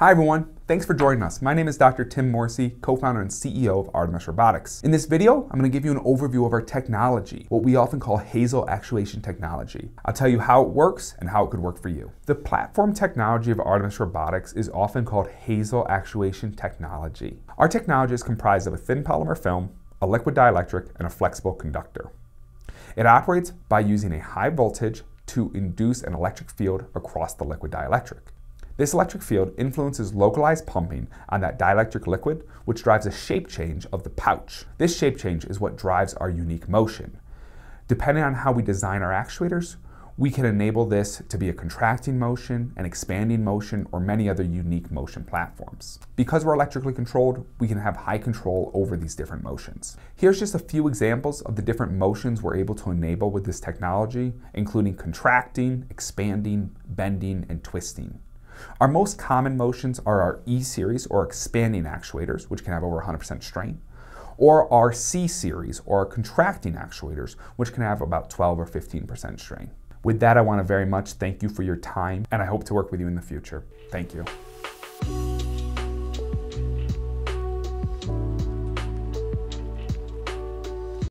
Hi everyone, thanks for joining us. My name is Dr. Tim Morrissey, co-founder and CEO of Artimus Robotics. In this video, I'm going to give you an overview of our technology, what we often call HASEL actuation technology. I'll tell you how it works and how it could work for you. The platform technology of Artimus Robotics is often called HASEL actuation technology. Our technology is comprised of a thin polymer film, a liquid dielectric, and a flexible conductor. It operates by using a high voltage to induce an electric field across the liquid dielectric. This electric field influences localized pumping on that dielectric liquid, which drives a shape change of the pouch. This shape change is what drives our unique motion. Depending on how we design our actuators, we can enable this to be a contracting motion, an expanding motion, or many other unique motion platforms. Because we're electrically controlled, we can have high control over these different motions. Here's just a few examples of the different motions we're able to enable with this technology, including contracting, expanding, bending, and twisting. Our most common motions are our E series or expanding actuators, which can have over 100% strain, or our C series or contracting actuators, which can have about 12 or 15% strain. With that, I want to very much thank you for your time, and I hope to work with you in the future. Thank you.